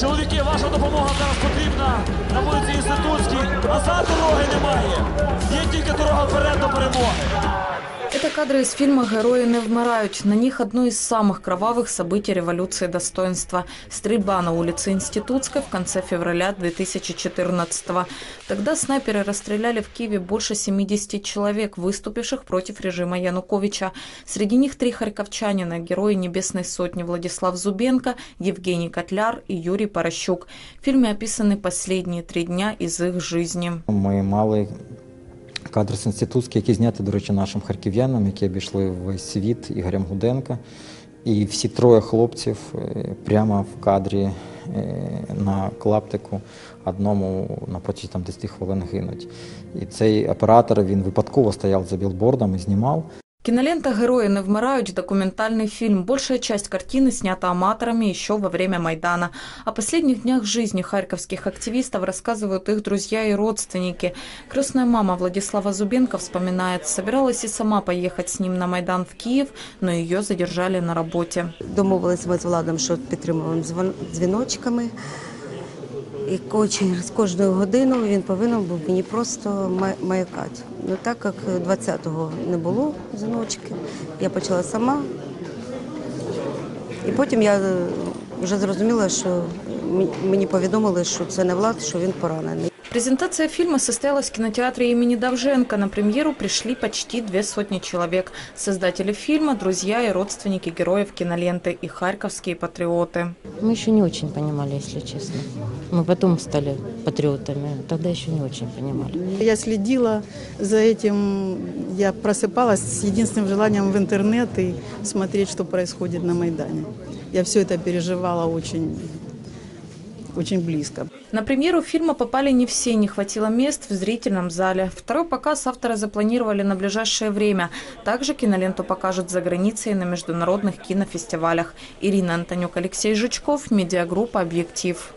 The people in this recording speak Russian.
Чоловіки, ваша допомога зараз потрібна на вулиці Інститутській. Назад дороги немає. Є тільки дорога вперед до перемоги. Это кадры из фильма «Герои не вмирают». На них одно из самых кровавых событий революции достоинства – стрельба на улице Институтской в конце февраля 2014-го. Тогда снайперы расстреляли в Киеве больше 70 человек, выступивших против режима Януковича. Среди них три харьковчанина – герои Небесной Сотни Владислав Зубенко, Евгений Котляр и Юрий Порощук. В фильме описаны последние три дня из их жизни. Ми мали кадр інститутський, який знятий, до речі, нашим харків'янам, які обійшли весь світ Ігорем Гуденка. І всі троє хлопців е, прямо в кадрі е, на клаптику одному на протязі там 10 хвилин гинуть. І цей оператор він випадково стояв за білбордом і знімав. Кинолента «Герои не вмирают» – документальный фильм. Большая часть картины снята аматорами еще во время Майдана. О последних днях жизни харьковских активистов рассказывают их друзья и родственники. Крестная мама Владислава Зубенко вспоминает, собиралась и сама поехать с ним на Майдан в Киев, но ее задержали на работе. Домовились ми з Владом, що підтримуємо дзвон- дзвіночками. І ко- через кожну годину він повинен був мені просто ма- маякати. Ну так як 20-го не було дзвіночки, я почала сама. І потім я е, вже зрозуміла, що м- мені повідомили, що це не Влад, що він поранений. Презентация фильма состоялась в кинотеатре имени Давженко. На премьеру пришли почти две сотни человек. Создатели фильма, друзья и родственники героев киноленты и харьковские патриоты. Мы еще не очень понимали, если честно. Мы потом стали патриотами, тогда еще не очень понимали. Я следила за этим, я просыпалась с единственным желанием в интернет и смотреть, что происходит на Майдане. Я все это переживала очень, очень близко. На премьеру фильма попали не все, не хватило мест в зрительном зале. Второй показ авторы запланировали на ближайшее время. Также киноленту покажут за границей на международных кинофестивалях. Ирина Антонюк, Алексей Жучков, медиагруппа «Объектив».